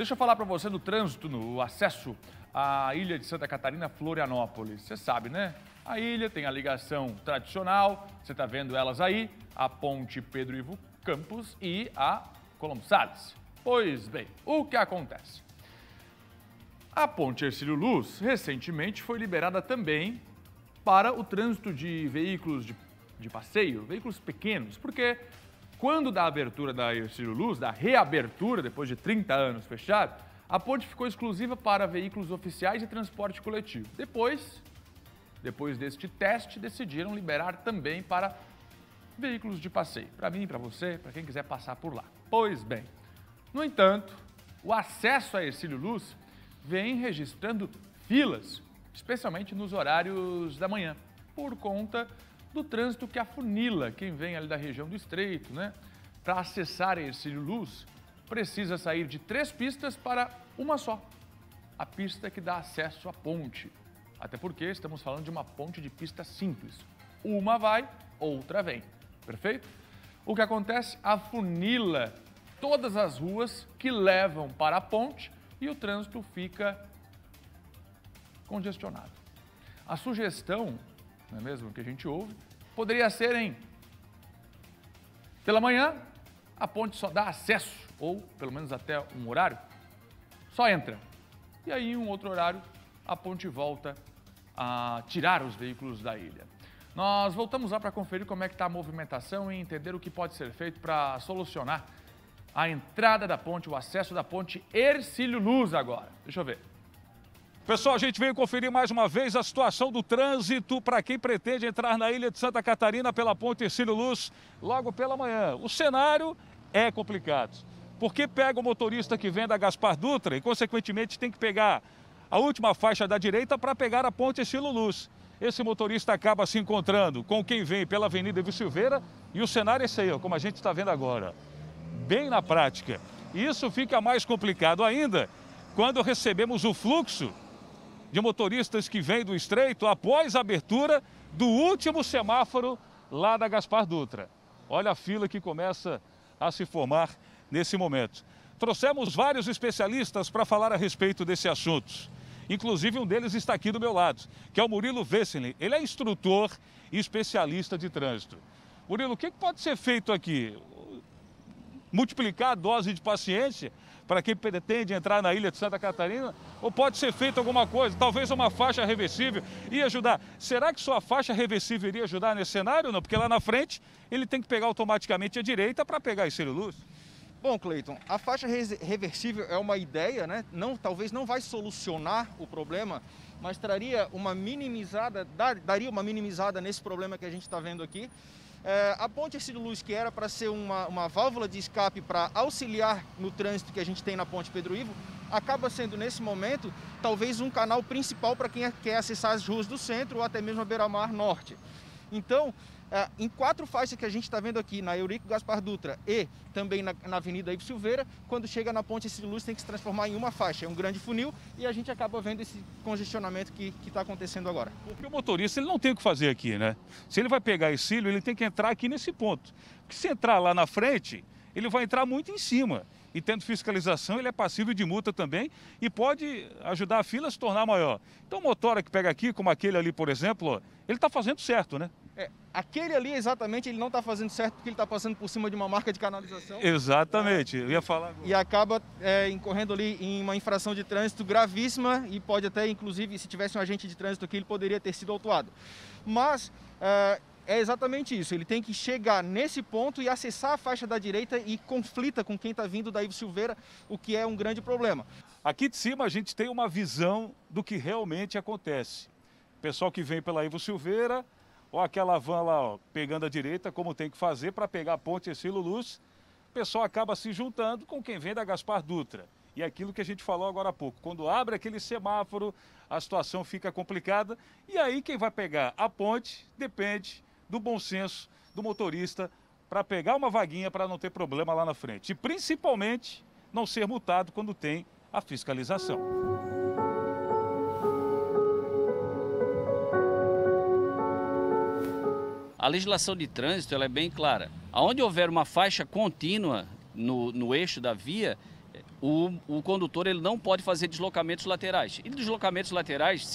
Deixa eu falar para você do trânsito, no acesso à ilha de Santa Catarina, Florianópolis. Você sabe, né? A ilha tem a ligação tradicional, você está vendo elas aí, a ponte Pedro Ivo Campos e a Colombo Salles. Pois bem, o que acontece? A ponte Ercílio Luz recentemente foi liberada também para o trânsito de veículos de, de passeio, veículos pequenos, porque quando da abertura da Ercílio Luz, da reabertura, depois de 30 anos fechado, a ponte ficou exclusiva para veículos oficiais e transporte coletivo. Depois, depois deste teste, decidiram liberar também para veículos de passeio, para mim, para você, para quem quiser passar por lá. Pois bem, no entanto, o acesso a Ercílio Luz vem registrando filas, especialmente nos horários da manhã, por conta do trânsito que afunila quem vem ali da região do Estreito, né? Para acessar Ercílio Luz, precisa sair de três pistas para uma só, a pista que dá acesso à ponte. Até porque estamos falando de uma ponte de pista simples. Uma vai, outra vem. Perfeito? O que acontece? Afunila todas as ruas que levam para a ponte e o trânsito fica congestionado. A sugestão, não é mesmo, que a gente ouve, poderia ser em pela manhã a ponte só dá acesso, ou pelo menos até um horário, só entra. E aí, em um outro horário, a ponte volta a tirar os veículos da ilha. Nós voltamos lá para conferir como é que está a movimentação e entender o que pode ser feito para solucionar a entrada da ponte, o acesso da ponte Ercílio Luz agora. Deixa eu ver. Pessoal, a gente veio conferir mais uma vez a situação do trânsito para quem pretende entrar na ilha de Santa Catarina pela ponte Ercílio Luz logo pela manhã. O cenário é complicado, porque pega o motorista que vem da Gaspar Dutra e, consequentemente, tem que pegar a última faixa da direita para pegar a ponte Ercílio Luz. Esse motorista acaba se encontrando com quem vem pela Avenida Evo Silveira e o cenário é esse aí, como a gente está vendo agora bem na prática. Isso fica mais complicado ainda quando recebemos o fluxo de motoristas que vêm do estreito após a abertura do último semáforo lá da Gaspar Dutra. Olha a fila que começa a se formar nesse momento. Trouxemos vários especialistas para falar a respeito desse assunto. Inclusive um deles está aqui do meu lado, que é o Murilo Vesselin. Ele é instrutor e especialista de trânsito. Murilo, o que pode ser feito aqui? Multiplicar a dose de paciência para quem pretende entrar na ilha de Santa Catarina? Ou pode ser feito alguma coisa, talvez uma faixa reversível e ajudar? Será que sua faixa reversível iria ajudar nesse cenário? Não, porque lá na frente ele tem que pegar automaticamente a direita para pegar esse luz. Bom, Cleiton, a faixa reversível é uma ideia, né? Não, talvez não vai solucionar o problema, mas traria uma minimizada, daria uma minimizada nesse problema que a gente está vendo aqui. É, a ponte Ercílio Luz, que era para ser uma, uma válvula de escape para auxiliar no trânsito que a gente tem na ponte Pedro Ivo, acaba sendo, nesse momento, talvez um canal principal para quem quer acessar as ruas do centro ou até mesmo a beira-mar norte. Então, é, em quatro faixas que a gente está vendo aqui, na Eurico Gaspar Dutra e também na, Avenida Ivo Silveira, quando chega na ponte esse luz tem que se transformar em uma faixa, é um grande funil e a gente acaba vendo esse congestionamento que está acontecendo agora. Porque o motorista ele não tem o que fazer aqui, né? Se ele vai pegar esse cílio, ele tem que entrar aqui nesse ponto. Porque se entrar lá na frente, ele vai entrar muito em cima. E tendo fiscalização, ele é passível de multa também e pode ajudar a fila a se tornar maior. Então o motora que pega aqui, como aquele ali, por exemplo, ele está fazendo certo, né? É, aquele ali, exatamente, ele não está fazendo certo porque ele está passando por cima de uma marca de canalização. Exatamente, é, eu ia falar. Agora. E acaba é, incorrendo ali em uma infração de trânsito gravíssima e pode até, inclusive, se tivesse um agente de trânsito aqui, ele poderia ter sido autuado. Mas é, é exatamente isso, ele tem que chegar nesse ponto e acessar a faixa da direita e conflita com quem está vindo da Ivo Silveira, o que é um grande problema. Aqui de cima a gente tem uma visão do que realmente acontece. Pessoal que vem pela Ivo Silveira ou aquela van lá, ó, pegando a direita, como tem que fazer para pegar a ponte Ercílio Luz, o pessoal acaba se juntando com quem vem da Gaspar Dutra. E é aquilo que a gente falou agora há pouco, quando abre aquele semáforo, a situação fica complicada, e aí quem vai pegar a ponte depende do bom senso do motorista para pegar uma vaguinha para não ter problema lá na frente. E principalmente não ser multado quando tem a fiscalização. A legislação de trânsito ela é bem clara. Onde houver uma faixa contínua no, no eixo da via, o, o condutor ele não pode fazer deslocamentos laterais. E deslocamentos laterais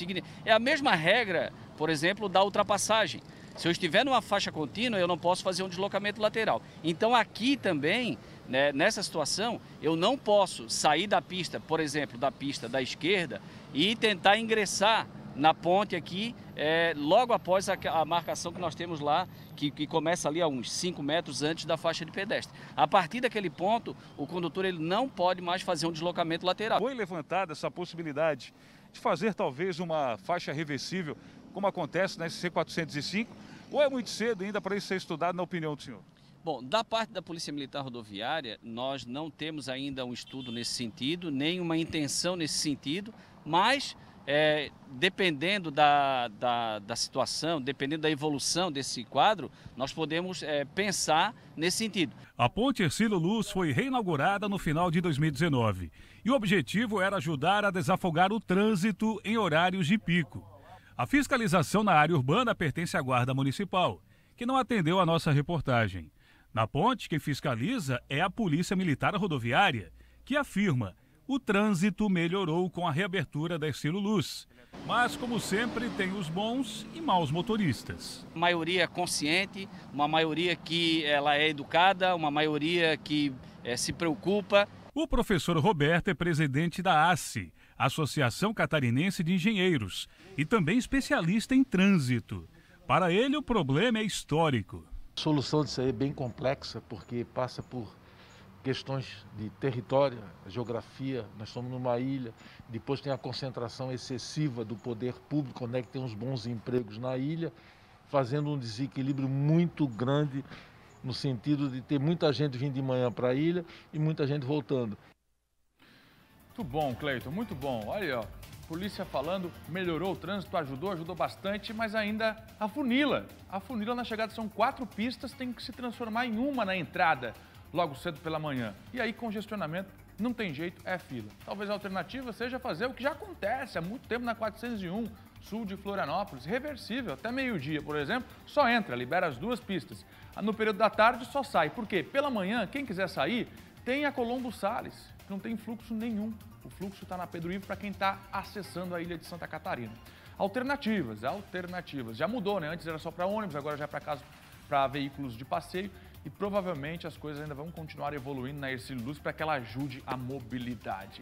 é a mesma regra, por exemplo, da ultrapassagem. Se eu estiver numa faixa contínua, eu não posso fazer um deslocamento lateral. Então aqui também, né, nessa situação, eu não posso sair da pista, por exemplo, da pista da esquerda e tentar ingressar na ponte aqui, é, logo após a, a, marcação que nós temos lá, que, que, começa ali a uns 5 metros antes da faixa de pedestre. A partir daquele ponto, o condutor ele não pode mais fazer um deslocamento lateral. Foi levantada essa possibilidade de fazer talvez uma faixa reversível, como acontece na SC405, ou é muito cedo ainda para isso ser estudado, na opinião do senhor? Bom, da parte da Polícia Militar Rodoviária, nós não temos ainda um estudo nesse sentido, nem uma intenção nesse sentido, mas é, dependendo da, da, da, situação, dependendo da evolução desse quadro, nós podemos é, pensar nesse sentido. A ponte Ercílio Luz foi reinaugurada no final de 2019 e o objetivo era ajudar a desafogar o trânsito em horários de pico. A fiscalização na área urbana pertence à Guarda Municipal, que não atendeu a nossa reportagem. Na ponte, quem fiscaliza é a Polícia Militar Rodoviária, que afirma o trânsito melhorou com a reabertura da Estilo Luz. Mas, como sempre, tem os bons e maus motoristas. Maioria consciente, uma maioria que ela é educada, uma maioria que é, se preocupa. O professor Roberto é presidente da ACE, Associação Catarinense de Engenheiros, e também especialista em trânsito. Para ele, o problema é histórico. A solução disso aí é bem complexa, porque passa por questões de território, geografia, nós estamos numa ilha, depois tem a concentração excessiva do poder público, onde é que tem uns bons empregos na ilha, fazendo um desequilíbrio muito grande no sentido de ter muita gente vindo de manhã para a ilha e muita gente voltando. Muito bom, Cleiton, muito bom. Olha aí. Polícia falando, melhorou o trânsito, ajudou, ajudou bastante, mas ainda a funila. A funila na chegada são quatro pistas, tem que se transformar em uma na entrada, logo cedo pela manhã. E aí, congestionamento, não tem jeito, é fila. Talvez a alternativa seja fazer o que já acontece há muito tempo na 401, sul de Florianópolis, reversível, até meio-dia, por exemplo, só entra, libera as duas pistas. No período da tarde só sai. Por quê? Pela manhã, quem quiser sair, tem a Colombo Sales, não tem fluxo nenhum. O fluxo está na Pedro Ivo para quem está acessando a ilha de Santa Catarina. Alternativas, alternativas. Já mudou, né? Antes era só para ônibus, agora já é para casa para veículos de passeio e provavelmente as coisas ainda vão continuar evoluindo na Ercílio Luz para que ela ajude a mobilidade.